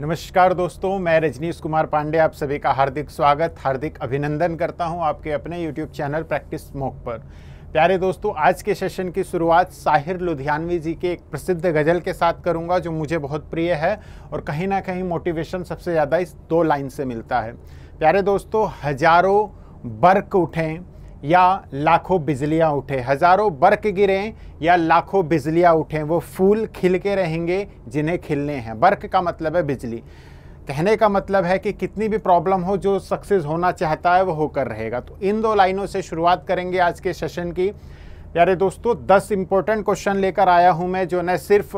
नमस्कार दोस्तों, मैं रजनीश कुमार पांडे, आप सभी का हार्दिक स्वागत, हार्दिक अभिनंदन करता हूँ आपके अपने YouTube चैनल प्रैक्टिस मोक पर। प्यारे दोस्तों, आज के सेशन की शुरुआत साहिर लुधियानवी जी के एक प्रसिद्ध गज़ल के साथ करूँगा, जो मुझे बहुत प्रिय है और कहीं ना कहीं मोटिवेशन सबसे ज़्यादा इस दो लाइन से मिलता है। प्यारे दोस्तों, हज़ारों बर्क उठें या लाखों बिजलियाँ उठे, हज़ारों बर्क गिरें, या लाखों बिजलियाँ उठें, वो फूल खिल के रहेंगे जिन्हें खिलने हैं। बर्क का मतलब है बिजली। कहने का मतलब है कि कितनी भी प्रॉब्लम हो, जो सक्सेस होना चाहता है, वो होकर रहेगा। तो इन दो लाइनों से शुरुआत करेंगे आज के सेशन की। प्यारे दोस्तों, दस इंपॉर्टेंट क्वेश्चन लेकर आया हूँ मैं, जो न सिर्फ़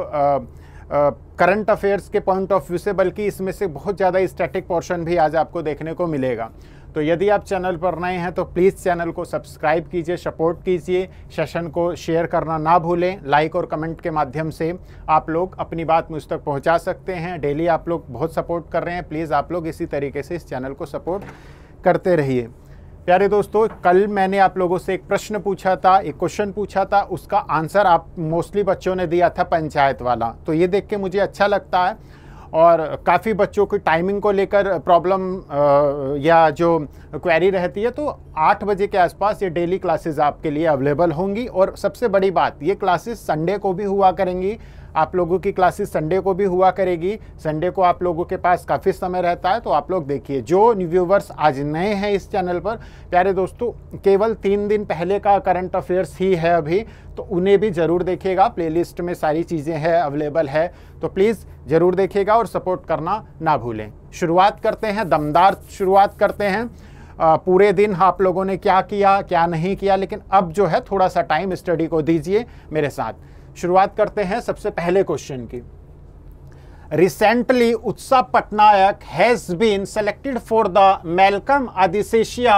करंट अफेयर्स के पॉइंट ऑफ़ व्यू से, बल्कि इसमें से बहुत ज़्यादा स्टैटिक पोर्शन भी आज आपको देखने को मिलेगा। तो यदि आप चैनल पर नए हैं तो प्लीज़ चैनल को सब्सक्राइब कीजिए, सपोर्ट कीजिए सेशन को शेयर करना ना भूलें, लाइक और कमेंट के माध्यम से आप लोग अपनी बात मुझ तक पहुँचा सकते हैं। डेली आप लोग बहुत सपोर्ट कर रहे हैं, प्लीज़ आप लोग इसी तरीके से इस चैनल को सपोर्ट करते रहिए। प्यारे दोस्तों, कल मैंने आप लोगों से एक प्रश्न पूछा था, एक क्वेश्चन पूछा था, उसका आंसर आप मोस्टली बच्चों ने दिया था पंचायत वाला। तो ये देख के मुझे अच्छा लगता है और काफ़ी बच्चों की टाइमिंग को लेकर प्रॉब्लम या जो क्वेरी रहती है तो आठ बजे के आसपास ये डेली क्लासेस आपके लिए अवेलेबल होंगी। और सबसे बड़ी बात, ये क्लासेस संडे को भी हुआ करेंगी। आप लोगों की क्लासेस संडे को भी हुआ करेगी। संडे को आप लोगों के पास काफ़ी समय रहता है तो आप लोग देखिए। जो व्यूवर्स आज नए हैं इस चैनल पर, प्यारे दोस्तों, केवल तीन दिन पहले का करंट अफेयर्स ही है अभी तो उन्हें भी ज़रूर देखिएगा। प्लेलिस्ट में सारी चीज़ें हैं अवेलेबल है तो प्लीज़ ज़रूर देखिएगा और सपोर्ट करना ना भूलें। शुरुआत करते हैं, दमदार शुरुआत करते हैं। पूरे दिन आप लोगों ने क्या किया, क्या नहीं किया, लेकिन अब जो है थोड़ा सा टाइम स्टडी को दीजिए मेरे साथ। शुरुआत करते हैं सबसे पहले क्वेश्चन की। Recently Utsah Patnaik has been selected for the Malcolm Adiseshiah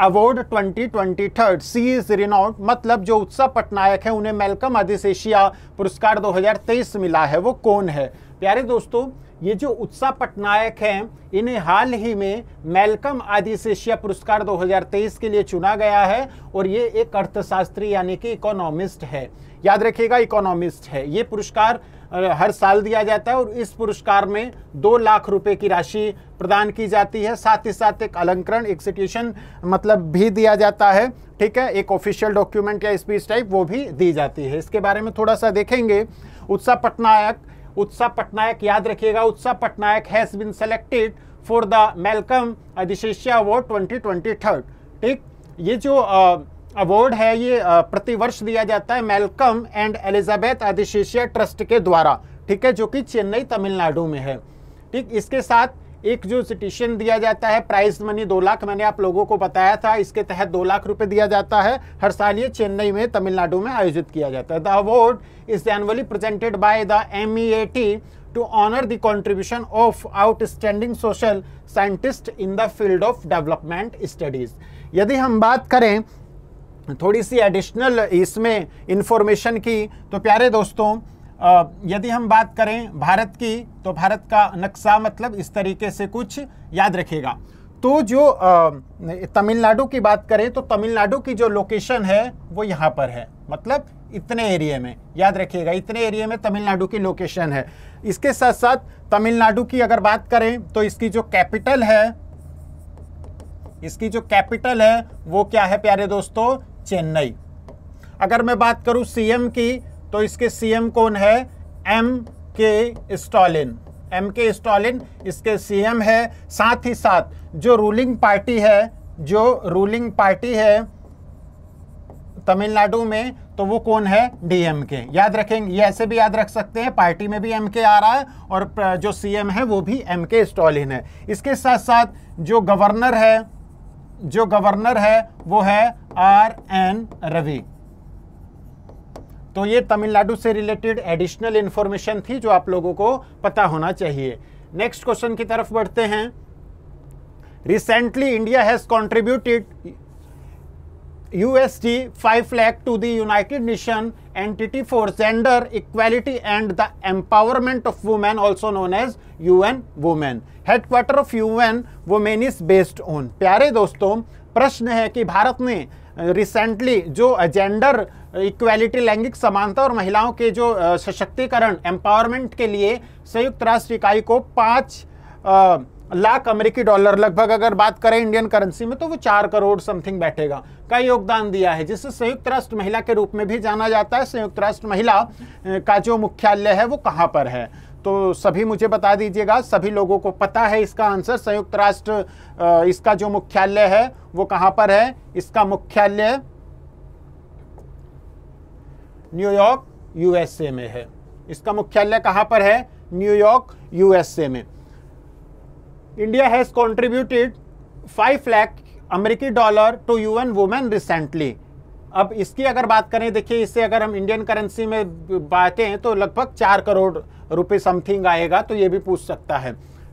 award 2023 she is renowned मतलब जो उत्साह पटनायक है, उन्हें मेलकम आदिशेशिया पुरस्कार 2023 मिला है, वो कौन है? प्यारे दोस्तों ये जो उत्साह पटनायक हैं, इन्हें हाल ही में मेलकम आदिशेशिया पुरस्कार 2023 के लिए चुना गया है और ये एक अर्थशास्त्री यानी कि इकोनॉमिस्ट है। याद रखिएगा, इकोनॉमिस्ट है। ये पुरस्कार हर साल दिया जाता है और इस पुरस्कार में दो लाख रुपए की राशि प्रदान की जाती है। साथ ही साथ एक अलंकरण एक सिट्यूशन मतलब भी दिया जाता है। ठीक है, एक ऑफिशियल डॉक्यूमेंट या स्पीच टाइप वो भी दी जाती है। इसके बारे में थोड़ा सा देखेंगे। उत्साह पटनायक उत्साह पटनायक याद रखिएगा Utsah Patnaik has been selected for the Malcolm Adiseshiah award 2023 ठीक? ये जो अवार्ड है, ये प्रतिवर्ष दिया जाता है Malcolm and Elizabeth Adiseshiah trust के द्वारा। ठीक है? जो कि चेन्नई तमिलनाडु में है। ठीक? इसके साथ एक जो सिटिशन दिया जाता है प्राइज मनी दो लाख, मैंने आप लोगों को बताया था, इसके तहत दो लाख रुपए दिया जाता है। हर साल ये चेन्नई में, तमिलनाडु में आयोजित किया जाता है। The award is annually presented by the M E A T to honour the contribution of outstanding social scientist in the field of development studies यदि हम बात करें, थोड़ी सी एडिशनल इसमें इंफॉर्मेशन की तो प्यारे दोस्तों यदि हम बात करें भारत की तो भारत का नक्शा मतलब इस तरीके से कुछ याद रखेगा। तो जो तमिलनाडु की बात करें तो तमिलनाडु की जो लोकेशन है, वो यहाँ पर है। मतलब इतने एरिया में, याद रखिएगा, इतने एरिया में तमिलनाडु की लोकेशन है। इसके साथ साथ तमिलनाडु की अगर बात करें तो इसकी जो कैपिटल है, इसकी जो कैपिटल है, वो क्या है प्यारे दोस्तों? चेन्नई। अगर मैं बात करूँ सीएम की तो इसके सीएम कौन है? M K Stalin M K Stalin इसके सीएम है साथ ही साथ जो रूलिंग पार्टी है, जो रूलिंग पार्टी है तमिलनाडु में तो वो कौन है? डीएमके याद रखेंगे, ये ऐसे भी याद रख सकते हैं पार्टी में भी एमके आ रहा है और जो सीएम है, वो भी एमके स्टॉलिन है। इसके साथ साथ जो गवर्नर है, जो गवर्नर है, वो है आर एन रवि तो ये तमिलनाडु से रिलेटेड एडिशनल इंफॉर्मेशन थी जो आप लोगों को पता होना चाहिए। नेक्स्ट क्वेश्चन की तरफ़ बढ़ते हैं। Recently India has contributed USD five to the United Nation entity for gender equality and the empowerment of women also known as UN women headquarter of UN women is based on प्यारे दोस्तों, प्रश्न है कि भारत ने recently जो gender equality, लैंगिक समानता और महिलाओं के जो सशक्तिकरण, एम्पावरमेंट के लिए संयुक्त राष्ट्र इकाई को पाँच लाख अमेरिकी डॉलर, लगभग अगर बात करें इंडियन करेंसी में तो वो चार करोड़ समथिंग बैठेगा। का योगदान दिया है जिसे संयुक्त राष्ट्र महिला के रूप में भी जाना जाता है। संयुक्त राष्ट्र महिला का जो मुख्यालय है, वो कहाँ पर है? तो सभी मुझे बता दीजिएगा, सभी लोगों को पता है इसका आंसर। संयुक्त राष्ट्र इसका जो मुख्यालय है, वो कहाँ पर है? इसका मुख्यालय न्यूयॉर्क यूएसए में है। इसका मुख्यालय कहाँ पर है? न्यूयॉर्क यूएसए में। India has contributed five lakh अमेरिकी dollar to UN women recently अब इसकी अगर बात करें, देखिए, इससे अगर हम इंडियन करेंसी में बातें तो लगभग चार करोड़ रुपए समथिंग आएगा तो ये भी पूछ सकता है।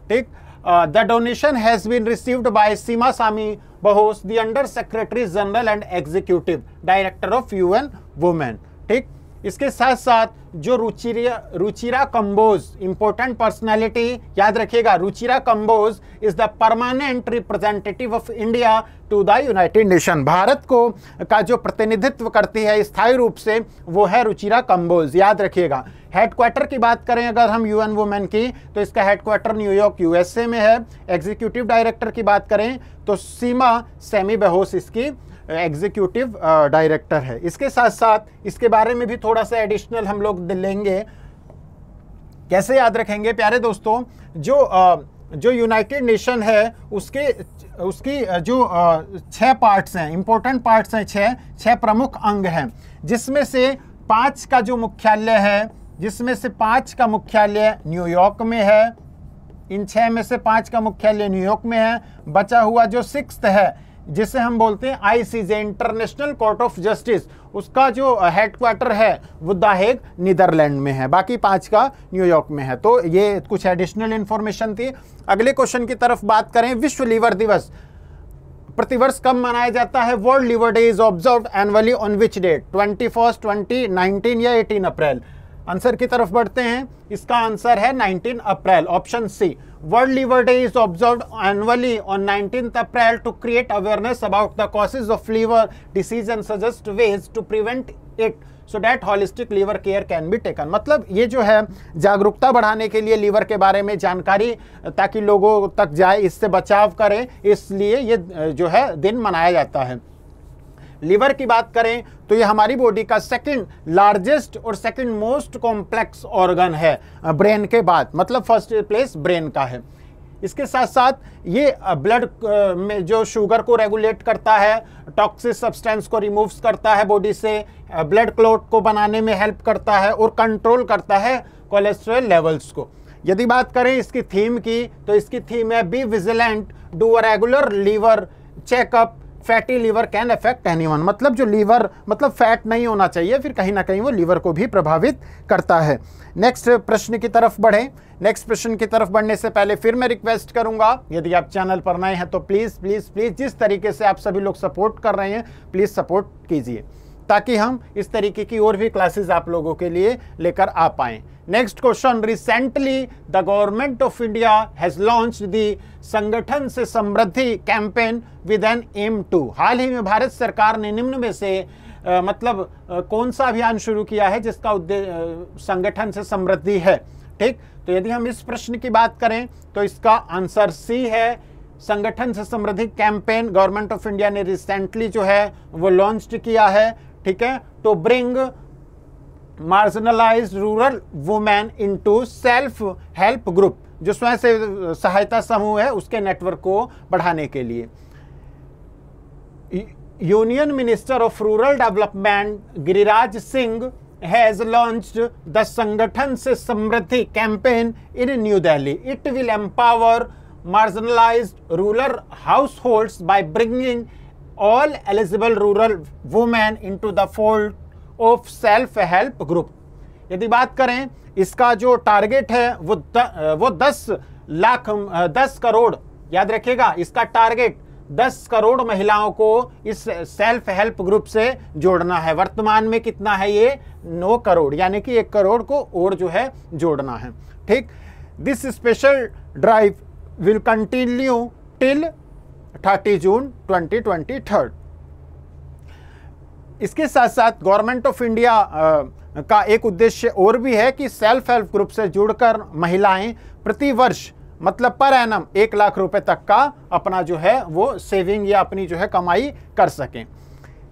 ठीक? The donation has been received by Sima Sami Bahous the under secretary general and executive director of UN women ठीक? इसके साथ साथ जो रुचिरा रुचिरा कंबोज इंपॉर्टेंट पर्सनैलिटी याद रखिएगा, Ruchira Kamboj is the permanent representative of India to the United Nation Bharat को, का जो प्रतिनिधित्व करती है, स्थायी रूप से, वो है रुचिरा कंबोज। याद रखिएगा। हेडक्वार्टर की बात करें अगर हम यूएन वुमेन की तो इसका हेडक्वार्टर न्यूयॉर्क यूएसए में है। एग्जीक्यूटिव डायरेक्टर की बात करें तो सीमा सेमी बेहोस इसकी। एग्जीक्यूटिव डायरेक्टर है। इसके साथ साथ इसके बारे में भी थोड़ा सा एडिशनल हम लोग लेंगे। कैसे याद रखेंगे? प्यारे दोस्तों, जो जो यूनाइटेड नेशन है, उसके, उसकी जो छह पार्ट्स हैं इंपॉर्टेंट पार्ट्स हैं छह छह प्रमुख अंग हैं, जिसमें से पाँच का जो मुख्यालय है, जिसमें से पाँच का मुख्यालय न्यूयॉर्क में है, इन छह में से पाँच का मुख्यालय न्यूयॉर्क में है, बचा हुआ जो सिक्स है जिसे हम बोलते हैं ICJ international court of justice. उसका जो हेडक्वार्टर है, वो दाहेग, नीदरलैंड में है। बाकी पाँच का न्यूयॉर्क में है। तो ये कुछ एडिशनल इंफॉर्मेशन थी। अगले क्वेश्चन की तरफ़ बात करें, विश्व लीवर दिवस। प्रतिवर्ष कब मनाया जाता है? World liver day is observe annually on which date twenty first twenty nineteen या एटीन अप्रैल? आंसर की तरफ़ बढ़ते हैं। इसका आंसर है 19 April, option C. World liver day is observe annually on 19th April to create awareness about the causes of liver disease and suggest ways to prevent it so that holistic liver care can be taken मतलब ये जो है, जागरूकता बढ़ाने के लिए liver के बारे में जानकारी, ताकि लोगों तक जाए, इससे बचाव करें, इसलिए ये, जो है, दिन मनाया जाता है। लीवर की बात करें तो ये हमारी बॉडी का सेकंड लार्जेस्ट और सेकंड मोस्ट कॉम्प्लेक्स ऑर्गन है ब्रेन के बाद। मतलब फ़र्स्ट प्लेस ब्रेन का है। इसके साथ साथ ये ब्लड में जो शुगर को रेगुलेट करता है टॉक्सिक सब्सटेंस को रिमूव करता है बॉडी से ब्लड क्लोट को बनाने में हेल्प करता है और कंट्रोल करता है कोलेस्ट्रॉल लेवल्स को। यदि बात करें इसकी थीम की तो इसकी थीम है be vigilant do a regular liver checkup fatty liver can affect anyone मतलब जो लीवर मतलब फैट नहीं होना चाहिए, फिर कहीं ना कहीं वो लीवर को भी प्रभावित करता है। नेक्स्ट प्रश्न की तरफ़ बढ़ें। नेक्स्ट प्रश्न की तरफ़ बढ़ने से पहले फिर मैं रिक्वेस्ट करूँगा, यदि आप चैनल पर नए हैं तो प्लीज़ प्लीज़ प्लीज़ जिस तरीके से आप सभी लोग सपोर्ट कर रहे हैं प्लीज़ सपोर्ट कीजिए। ताकि हम इस तरीके की और भी क्लासेस आप लोगों के लिए लेकर आ पाएँ। Next question recently the government of India has launch the Sangathan se Samriddhi campaign with an aim to हाल ही में भारत सरकार ने निम्न में से आ, मतलब आ, कौन सा अभियान शुरू किया है जिसका उद्देश्य संगठन से समृद्धि है? ठीक? तो यदि हम इस प्रश्न की बात करें तो इसका आंसर सी है। Sangathan se Samriddhi campaign government of India ने रिसेंटली जो है वो लॉन्च किया है। ठीक है? To bring marginalize rural women into self help group जो स्वयं से, सहायता समूह है, उसके नेटवर्क को बढ़ाने के लिए। Union minister of rural development Giriraj Singh has launched the Sangathan se Samriddhi campaign in New Delhi it will empower marginalized rural households by bringing all eligible rural women into the fold of self help group यदि बात करें इसका जो target है वो the, वो दस लाख दस करोड़ याद रखिएगा इसका टारगेट दस करोड़ महिलाओं को इस सेल्फ हेल्प ग्रुप से जोड़ना है। वर्तमान में कितना है ये? नौ करोड़ यानी कि एक करोड़ को और जो है जोड़ना है। ठीक? This special drive will continue till 30 June 2023 इसके साथ साथ गवर्नमेंट ऑफ़ इंडिया का एक उद्देश्य और भी है कि सेल्फ हेल्प ग्रुप से जुड़कर महिलाएँ प्रति वर्ष मतलब पर एनम एक लाख रुपए तक का अपना जो है वो सेविंग या अपनी जो है कमाई कर सकें।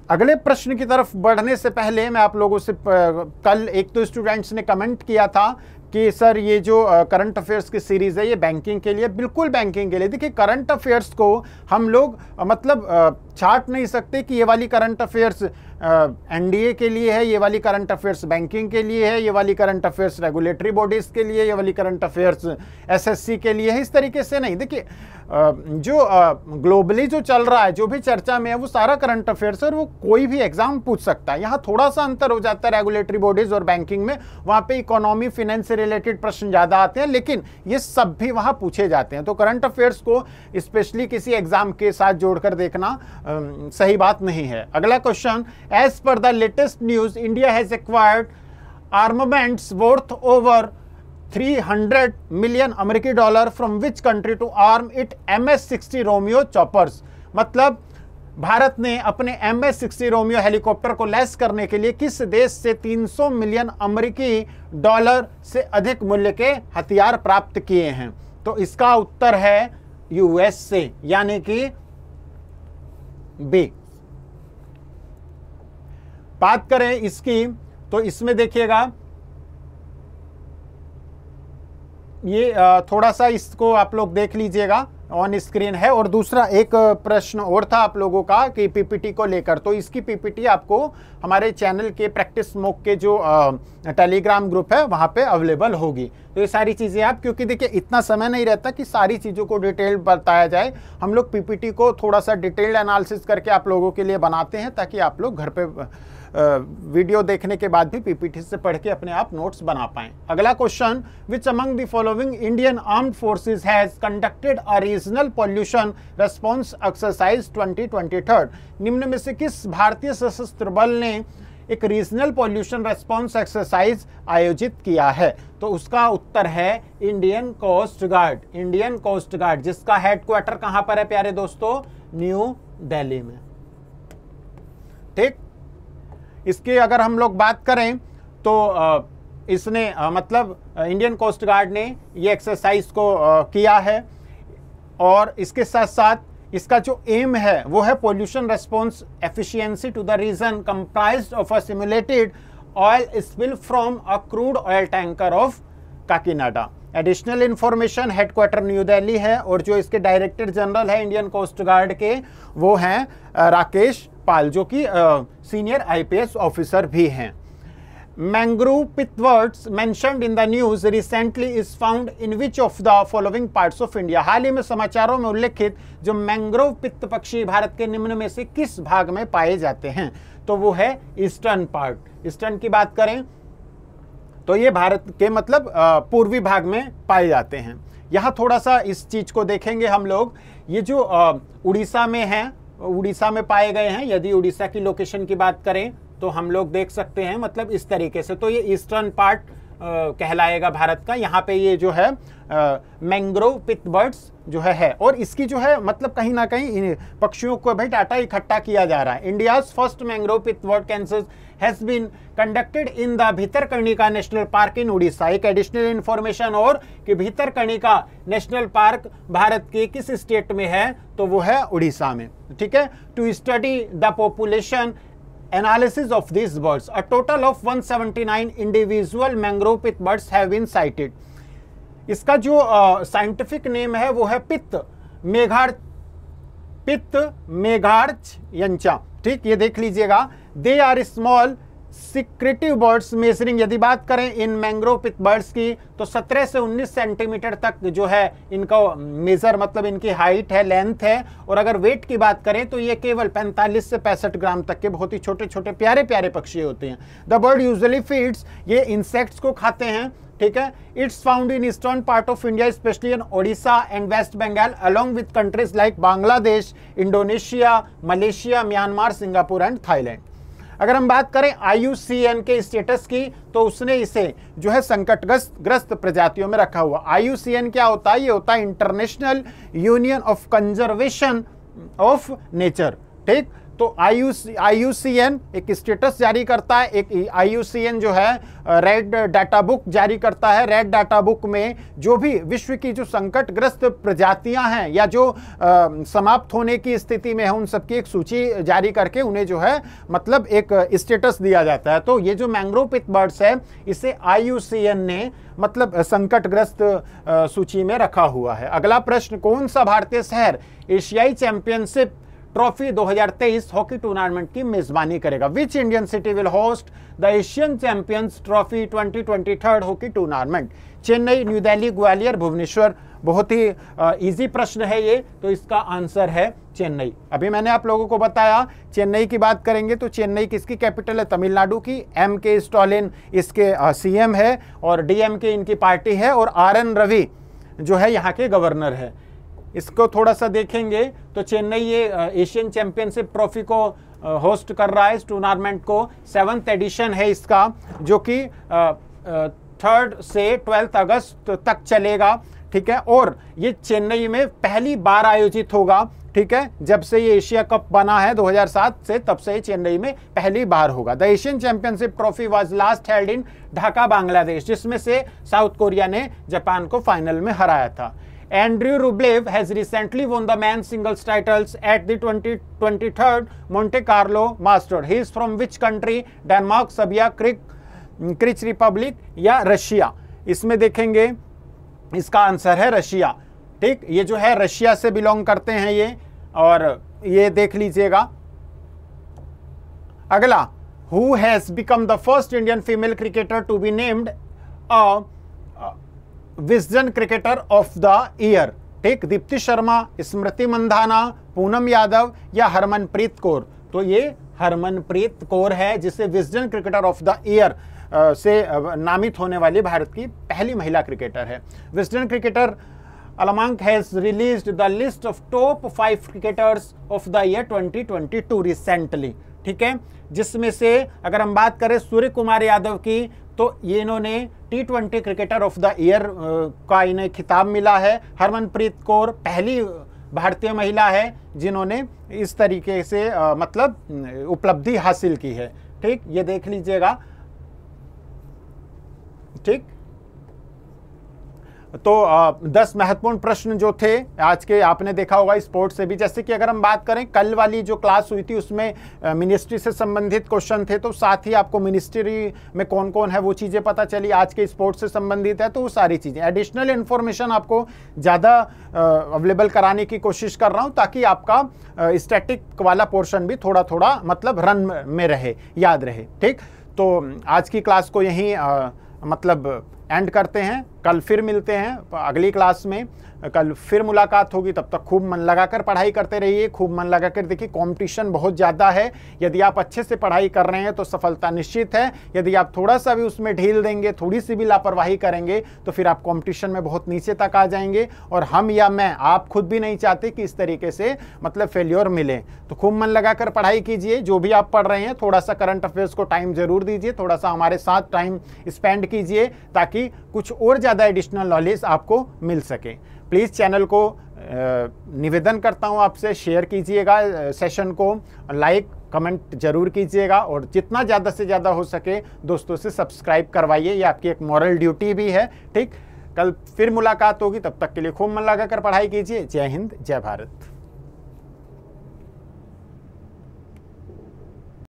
अगले प्रश्न की तरफ़ बढ़ने से पहले मैं आप लोगों से कल एक तो स्टूडेंट्स ने कमेंट किया था कि सर, ये जो करंट अफेयर्स की सीरीज़ है, ये बैंकिंग के लिए, बिल्कुल बैंकिंग के लिए। देखिए करंट अफेयर्स को हम लोग मतलब छाट नहीं सकते कि ये वाली करंट अफेयर्स एनडीए के लिए है, ये वाली करंट अफेयर्स बैंकिंग के लिए है, ये वाली करंट अफेयर्स रेगुलेटरी बॉडीज के लिए, ये वाली करंट अफेयर्स एसएससी के लिए है, इस तरीके से नहीं। देखिए जो ग्लोबली जो चल रहा है, जो भी चर्चा में है, वो सारा करंट अफेयर्स और वो कोई भी एग्ज़ाम पूछ सकता है। यहाँ थोड़ा सा अंतर हो जाता है रेगुलेटरी बॉडीज और बैंकिंग में, वहाँ पर इकोनॉमी फिनेंस से रिलेटेड प्रश्न ज़्यादा आते हैं, लेकिन ये सब भी वहाँ पूछे जाते हैं। तो करंट अफेयर्स को स्पेशली किसी एग्ज़ाम के साथ जोड़कर देखना सही बात नहीं है। अगला question as per the latest news India has acquired armaments worth over 300 million अमेरिकी dollar from which country to arm it M S sixty Romeo choppers मतलब भारत ने अपने M S sixty Romeo helicopter को लेस करने के लिए किस देश से 300 मिलियन अमेरिकी डॉलर से अधिक मूल्य के हथियार प्राप्त किए हैं? तो इसका उत्तर है यूएस से यानी कि बी। बात करें इसकी तो इसमें देखिएगा, ये थोड़ा सा इसको आप लोग देख लीजिएगा। ऑन स्क्रीन है। और दूसरा एक प्रश्न और था आप लोगों का कि पीपीटी को लेकर। तो इसकी पीपीटी आपको हमारे चैनल के प्रैक्टिस मोक के जो टेलीग्राम ग्रुप है, वहाँ पे अवेलेबल होगी। तो ये सारी चीज़ें आप, क्योंकि देखिए, इतना समय नहीं रहता कि सारी चीज़ों को डिटेल बताया जाए। हम लोग पीपीटी को थोड़ा सा डिटेल्ड एनालिसिस करके आप लोगों के लिए बनाते हैं, ताकि आप लोग घर पर वीडियो देखने के बाद भी पीपीटी से पढ़ के अपने आप नोट्स बना पाए। अगला question which among following Indian armed forces has conducted a regional pollution response exercise 2023 निम्न में से किस भारतीय सशस्त्र बल ने एक रीजनल पॉल्यूशन रेस्पॉन्स एक्सरसाइज आयोजित किया है? तो उसका उत्तर है Indian coast guard Indian coast guard जिसका हेडक्वार्टर कहाँ पर है प्यारे दोस्तों? न्यू दिल्ली में। ठीक? इसकी अगर हम लोग बात करें तो इसने मतलब इंडियन कोस्ट गार्ड ने ये एक्सरसाइज को किया है और इसके साथ साथ इसका जो एम है, वो है pollution response efficiency to the region comprise of a simulated oil spill from a crude oil tanker off Kakinada additional information headquarter New Delhi है, और जो इसके डायरेक्टर जनरल है इंडियन कोस्ट गार्ड के, वो हैं राकेश पाल, जो कि सीनियर आईपीएस ऑफिसर भी हैं। Mangrove pitta birds mentioned in the news recently is found in which of the following parts of India हाल ही में समाचारों में उल्लेखित जो मैंग्रोव पित्त पक्षी भारत के निम्न में से किस भाग में पाए जाते हैं? तो वो है ईस्टर्न पार्ट ईस्टर्न की बात करें तो ये भारत के मतलब पूर्वी भाग में पाए जाते हैं। यहाँ थोड़ा सा इस चीज़ को देखेंगे हम लोग। ये जो उड़ीसा में हैं, उड़ीसा में पाए गए हैं, यदि उड़ीसा की लोकेशन की बात करें तो हम लोग देख सकते हैं मतलब इस तरीके से। तो ये ईस्टर्न पार्ट कहलाएगा भारत का। यहाँ पे ये जो है मैंग्रोव पिथ बर्ड्स जो है है और इसकी जो है मतलब कहीं ना कहीं पक्षियों को भाई डाटा इकट्ठा किया जा रहा है India's first mangrove pitta bird census has been conducted in the Bhitarkanika national park in Orissa एक एडिशनल इंफॉर्मेशन और कि भीतरकर्णिका नेशनल पार्क भारत के किस स्टेट में है तो वो है उड़ीसा में ठीक है to study the population analysis of these birds. A total of 179 individual mangrove pit birds have been sighted. इसका जो साइंटिफिक नेम है, वो है पित्त। मेघार पित्त, मेघार्च यंचा। ठीक, ये देख लीजिएगा। They are small secretive birds measuring यदि बात करें इन मैंग्रोव पिथ बर्ड्स की तो 17 से 19 सेंटीमीटर तक जो है, इनका मेजर मतलब इनकी हाइट है लेंथ है। और अगर वेट की बात करें तो ये केवल 45 से पैंसठ ग्राम तक के बहुत ही छोटे छोटे प्यारे प्यारे पक्षी होते हैं। द बर्ड यूजली फीड्स ये इंसेक्ट्स को खाते हैं। ठीक है? It's found in eastern part of India specially in Odisha and West Bengal along with countries like Bangladesh Indonesia Malaysia Myanmar Singapore and Thailand अगर हम बात करें आईयूसीएन के स्टेटस की तो उसने इसे जो है संकटग्रस्त, ग्रस्त प्रजातियों में रखा हुआ। आईयूसीएन क्या होता है? ये होता है International Union of Conservation of Nature ठीक? तो आईयूसीएन एक स्टेटस जारी करता है एक आईयूसीएन जो है रेड डाटा बुक जारी करता है। रेड डाटा बुक में जो भी विश्व की जो संकटग्रस्त प्रजातियाँ हैं या जो आ, समाप्त होने की स्थिति में है उन सबकी एक सूची जारी करके उन्हें जो है मतलब एक स्टेटस दिया जाता है। तो ये जो मैंग्रोव पिथ बर्ड्स है इसे आईयूसीएन ने मतलब संकटग्रस्त सूची में रखा हुआ है। अगला प्रश्न कौन सा भारतीय शहर एशियाई चैंपियनशिप ट्रॉफी 2023 हॉकी टूर्नामेंट की मेजबानी करेगा। Which Indian city will host the Asian Champions Trophy 2023 hockey tournament? Chennai, New Delhi, Gwalior, Bhubaneswar. बहुत ही इजी प्रश्न है ये तो इसका आंसर है चेन्नई। अभी मैंने आप लोगों को बताया, चेन्नई की बात करेंगे तो चेन्नई किसकी कैपिटल है? तमिलनाडु की। एम के स्टॉलिन इसके सीएम है और डीएम के इनकी पार्टी है और आर एन रवि जो है यहाँ के गवर्नर है। इसको थोड़ा सा देखेंगे तो चेन्नई ये एशियन चैंपियनशिप ट्रॉफी को होस्ट कर रहा है, इस टूर्नामेंट को। सेवन्थ एडिशन है इसका, जो कि थर्ड से ट्वेल्थ अगस्त तक चलेगा, ठीक है? और ये चेन्नई में पहली बार आयोजित होगा, ठीक है? जब से ये एशिया कप बना है 2007 से, तब से चेन्नई में पहली बार होगा। The Asian championship trophy was last held in Dhaka, Bangladesh, जिसमें से साउथ कोरिया ने जापान को फाइनल में हराया था। Andrew Rublev has recently won the men's singles titles at the 2023rd Monte Carlo Master. He is from which country? Denmark, Serbia, Czech Republic या Russia इसमें देखेंगे इसका आंसर है रशिया ठीक ये जो है रशिया से बिलोंग करते हैं ये और ये देख लीजिएगा अगला who has become the first Indian female cricketer to be named a Wisden cricketer of the year, ठीक? दीप्ति शर्मा, स्मृति मंधाना, पूनम यादव या हरमनप्रीत कौर। तो ये हरमनप्रीत कौर है, जिसे Wisden cricketer of the year से नामित होने वाली भारत की पहली महिला क्रिकेटर है। Wisden cricketer almanack has released the list of top five cricketers of the year 2022 recently ठीक है? जिसमें से अगर हम बात करें सूर्य कुमार यादव की तो ये इन्होंने T twenty cricketer of the year का इन्हें खिताब मिला है। हरमनप्रीत कौर पहली भारतीय महिला है जिन्होंने इस तरीके से आ, मतलब उपलब्धि हासिल की है। ठीक? ये देख लीजिएगा। ठीक? तो दस महत्वपूर्ण प्रश्न जो थे, आज के आपने देखा होगा स्पोर्ट्स से भी। जैसे कि अगर हम बात करें, कल वाली जो क्लास हुई थी, उसमें मिनिस्ट्री से संबंधित क्वेश्चन थे तो साथ ही आपको मिनिस्ट्री में कौन कौन है, वो चीज़ें पता चली। आज के स्पोर्ट्स से संबंधित है तो वो सारी चीज़ें। एडिशनल इन्फॉर्मेशन आपको ज़्यादा अवेलेबल कराने की कोशिश कर रहा हूँ, ताकि आपका स्टैटिक वाला पोर्शन भी थोड़ा थोड़ा मतलब रन में रहे, याद रहे, ठीक? तो आज की क्लास को यहीं मतलब एंड करते हैं। कल फिर मिलते हैं, अगली क्लास में, कल फिर मुलाकात होगी, तब तक खूब मन लगाकर पढ़ाई करते रहिए, खूब मन लगाकर देखिए कंपटीशन बहुत ज़्यादा है, यदि आप अच्छे से पढ़ाई कर रहे हैं तो सफलता निश्चित है, यदि आप थोड़ा सा भी उसमें ढील देंगे, थोड़ी सी भी लापरवाही करेंगे तो फिर आप कॉम्पिटिशन में बहुत नीचे तक आ जाएँगे, और हम या मैं, आप खुद भी नहीं चाहते कि इस तरीके से मतलब फेल्योर मिले। तो खूब मन लगाकर पढ़ाई कीजिए, जो भी आप पढ़ रहे हैं, थोड़ा सा करंट अफेयर्स को टाइम ज़रूर दीजिए, थोड़ा सा हमारे साथ टाइम स्पेंड कीजिए, ताकि कुछ और ज़्यादा एडिशनल नॉलेज आपको मिल सके। प्लीज़ चैनल को निवेदन करता हूँ आपसे शेयर कीजिएगा सेशन को लाइक कमेंट ज़रूर कीजिएगा और जितना ज़्यादा से ज़्यादा हो सके, दोस्तों से सब्सक्राइब करवाइए। ये आपकी एक मॉरल ड्यूटी भी है, ठीक? कल फिर मुलाकात होगी, तब तक के लिए खूब मन लगाकर पढ़ाई कीजिए। जय हिंद, जय भारत।